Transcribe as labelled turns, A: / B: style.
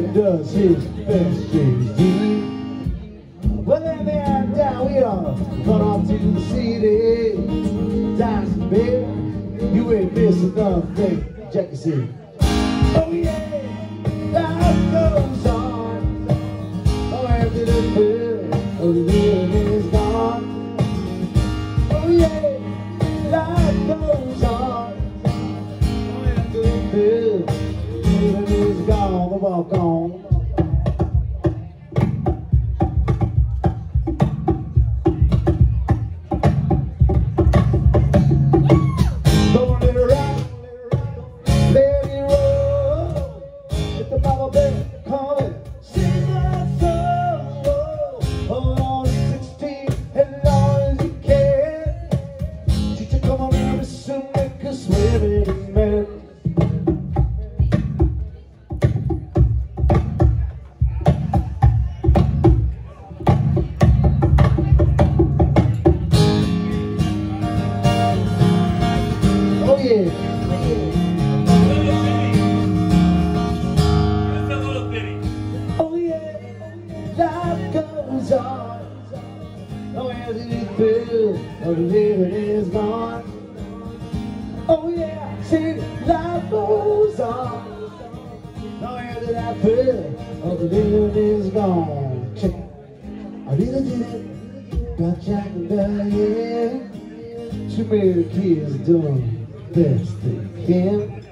A: Head, does his best deep. Well, then they are down, we are run off to the city. Times baby, you ain't missing nothing. Check seat. Oh yeah, life goes on. Oh, after the fear of living is gone. Oh yeah, life goes on. Oh, after the fear of living is gone. The walk on. Oh yeah. Oh yeah, life goes on. Oh yeah, the feel of living is gone. Oh yeah, see, life goes on. Oh yeah, that feel of living is gone. Check it. I really did it. Got Jack and Diane. Too many kids doing they can.